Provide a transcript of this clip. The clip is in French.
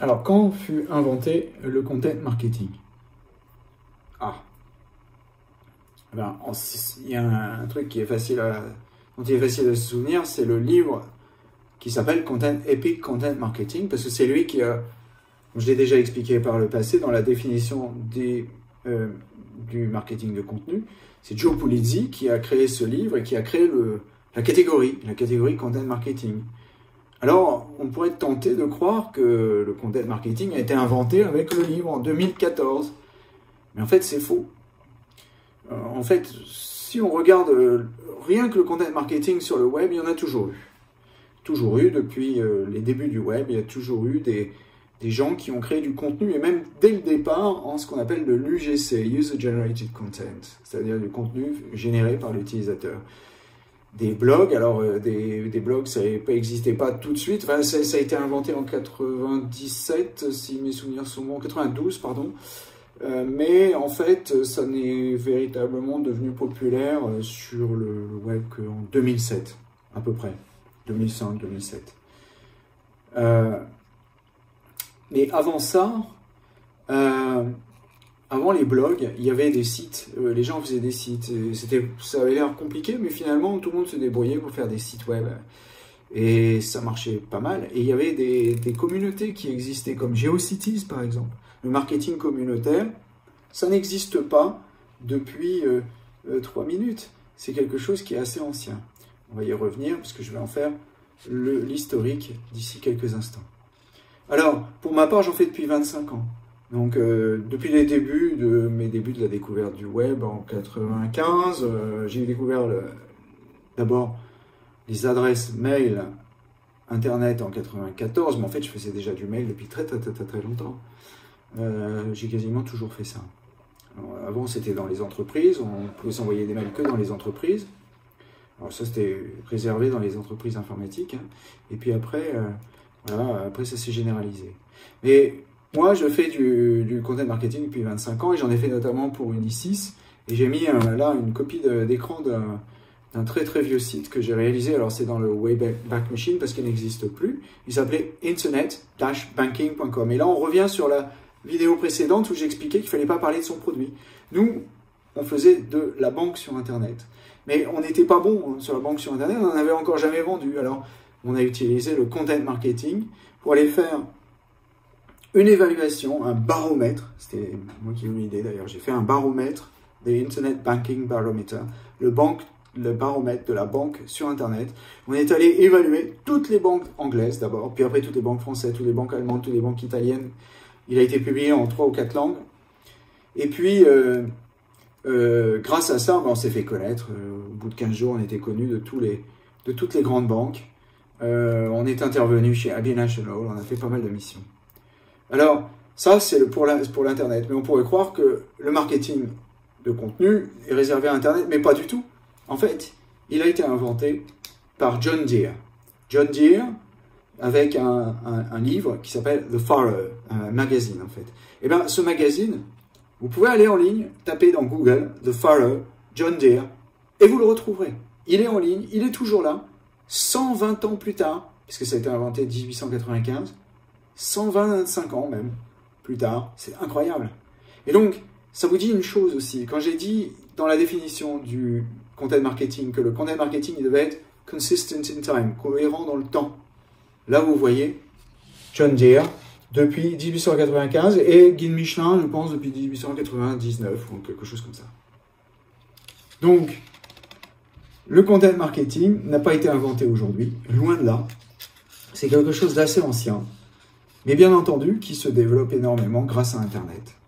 Alors, quand fut inventé le content marketing? Ah. Ben, il y a un, truc qui est facile à, dont est facile se souvenir, c'est le livre qui s'appelle Content Epic Content Marketing, parce que c'est lui qui a, je l'ai déjà expliqué par le passé, dans la définition des, euh, du marketing de contenu, c'est Joe Pulizzi qui a créé ce livre et qui a créé la catégorie, la catégorie Content Marketing. Alors, on pourrait être tenté de croire que le content marketing a été inventé avec le livre en 2014. Mais en fait, c'est faux. Euh, en fait, si on regarde euh, rien que le content marketing sur le web, il y en a toujours eu. Toujours eu depuis euh, les débuts du web, il y a toujours eu des, gens qui ont créé du contenu, et même dès le départ, en ce qu'on appelle le l'UGC, User Generated Content, c'est-à-dire du contenu généré par l'utilisateur des blogs. Alors, euh, des, des, blogs, ça n'existait pas tout de suite. Ça, a été inventé en 97, si mes souvenirs sont bons, 92, pardon. Euh, mais en fait, ça n'est véritablement devenu populaire euh, sur le web qu'en 2007, à peu près. 2005-2007. Euh, mais avant ça, avant les blogs, il y avait des sites, euh, les gens faisaient des sites. Ça avait l'air compliqué, mais finalement tout le monde se débrouillait pour faire des sites web. Et ça marchait pas mal. Et il y avait des, communautés qui existaient, comme GeoCities par exemple. Le marketing communautaire, ça n'existe pas depuis euh, euh, trois minutes. C'est quelque chose qui est assez ancien. On va y revenir, parce que je vais en faire l'historique d'ici quelques instants. Alors, pour ma part, j'en fais depuis 25 ans. Donc, euh, depuis les débuts de mes débuts de la découverte du web en 95, euh, j'ai découvert d'abord les adresses mail internet en 94, mais en fait, je faisais déjà du mail depuis très très très très, longtemps. Euh, j'ai quasiment toujours fait ça. Avant, c'était dans les entreprises, on pouvait s'envoyer des mails que dans les entreprises. Alors ça, c'était réservé dans les entreprises informatiques. Et puis après, après ça s'est généralisé. Mais moi, je fais du, content marketing depuis 25 ans et j'en ai fait notamment pour Unisys. Et j'ai mis euh, là une copie d'écran d'un très très vieux site que j'ai réalisé. Alors c'est dans le Wayback Machine parce qu'il n'existe plus. Il s'appelait internet-banking.com. Et là, on revient sur la vidéo précédente où j'expliquais qu'il fallait pas parler de son produit. Nous, on faisait de la banque sur Internet. Mais on n'était pas bon hein, sur la banque sur Internet, on n'en avait encore jamais vendu. Alors, on a utilisé le content marketing pour aller faire une évaluation, un baromètre, c'était moi qui ai eu l'idée d'ailleurs, j'ai fait un baromètre Internet Banking Barometer, le, baromètre de la banque sur Internet. On est allé évaluer toutes les banques anglaises d'abord, puis après toutes les banques françaises, toutes les banques allemandes, toutes les banques italiennes. Il a été publié en trois ou quatre langues. Et puis, euh, euh, grâce à ça, ben, on s'est fait connaître. Euh, au bout de 15 jours, on était connu de toutes les grandes banques. on est intervenu chez Abbey National, on a fait pas mal de missions. Alors, ça, c'est pour l'Internet. Mais on pourrait croire que le marketing de contenu est réservé à Internet, mais pas du tout. En fait, il a été inventé par John Deere. John Deere, avec un, livre qui s'appelle The Farrer, un magazine en fait. Eh bien, ce magazine, vous pouvez aller en ligne, taper dans Google The Farrer, John Deere, et vous le retrouverez. Il est en ligne, il est toujours là, 120 ans plus tard, puisque ça a été inventé en 1895, 125 ans même plus tard. C'est incroyable. Et donc, ça vous dit une chose aussi. Quand j'ai dit dans la définition du content marketing que le content marketing il devait être consistent in time, cohérent dans le temps. Là, vous voyez John Deere depuis 1895 et Guy Michelin, je pense, depuis 1899 ou quelque chose comme ça. Donc, le content marketing n'a pas été inventé aujourd'hui, loin de là. C'est quelque chose d'assez ancien mais bien entendu qui se développe énormément grâce à Internet.